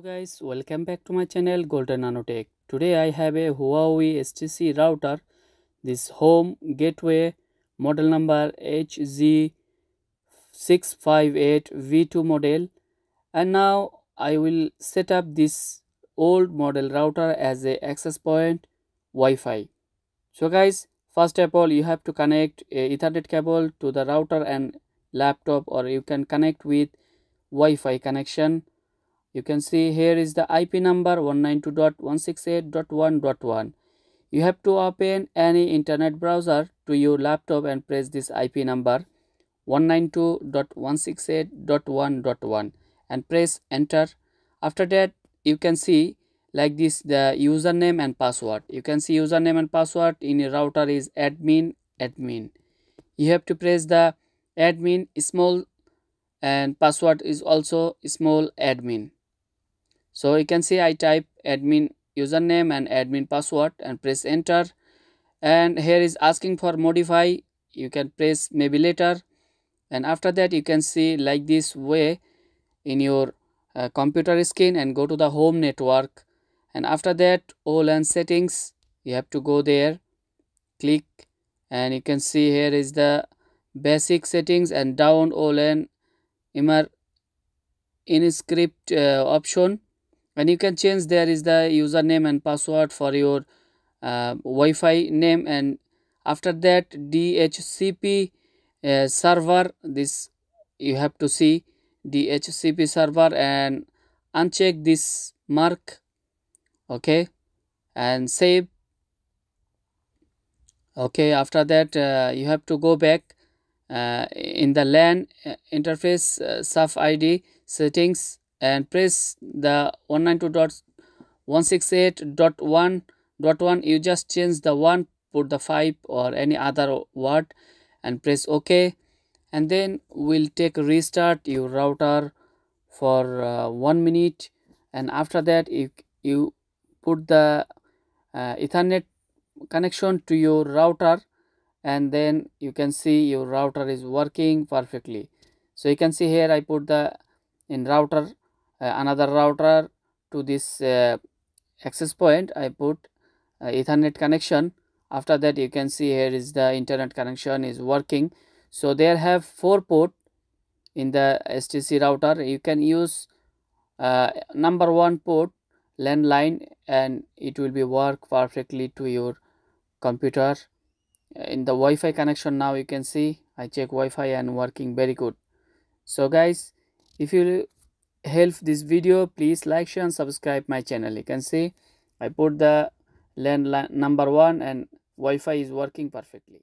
hello guys welcome back to my channel golden nanotech today i have a huawei stc router. This home gateway model number hg658v2 model. And now i will set up this old model router as a access point wi-fi. So guys first of all you have to connect a ethernet cable to the router and laptop or you can connect with wi-fi connection you can see here is the ip number 192.168.1.1 you have to open any internet browser to your laptop and press this ip number 192.168.1.1 and press enter. After that you can see like this the username and password. You can see username and password in your router is admin admin. You have to press the admin small and password is also small admin so you can see i type admin username and admin password and press enter. And here is asking for modify. You can press maybe later. And after that you can see like this way in your uh, computer screen and go to the home network. And after that WLAN settings you have to go there. Click. And you can see here is the basic settings and down WLAN immer in script uh, option and you can change there is the username and password for your uh, Wi-Fi name. And after that DHCP uh, server this you have to see DHCP server and uncheck this mark okay? And save. Okay after that uh, you have to go back uh, in the LAN uh, interface uh, SAF ID settings and press the 192.168.1.1 you just change the one put the 5 or any other word and press ok. And then we'll take restart your router for uh, one minute. And after that you, you put the uh, ethernet connection to your router. And then you can see your router is working perfectly. So you can see here i put the in router another router to this uh, access point. I put uh, ethernet connection. After that you can see here is the internet connection is working. So there have four port in the STC router. You can use uh, number one port landline and it will be work perfectly to your computer. In the Wi-Fi connection now you can see I check Wi-Fi and working very good. So guys if you help this video please like share and subscribe my channel. You can see i put the land number one and wi-fi is working perfectly